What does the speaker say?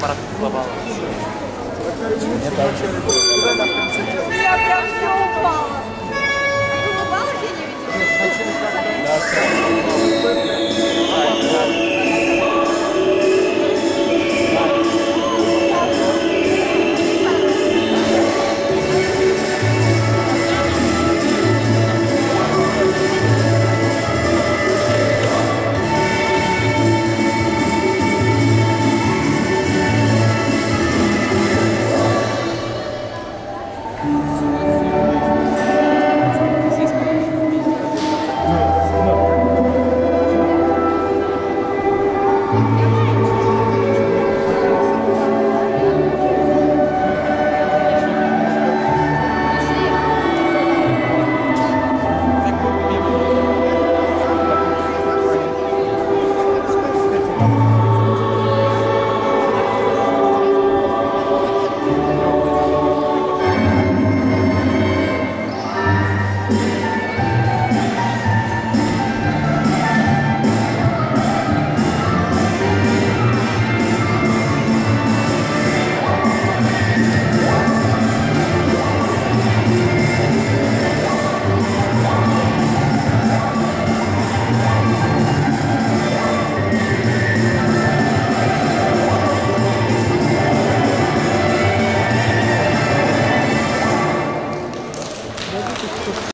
аппарат глобала. Я прям все упала.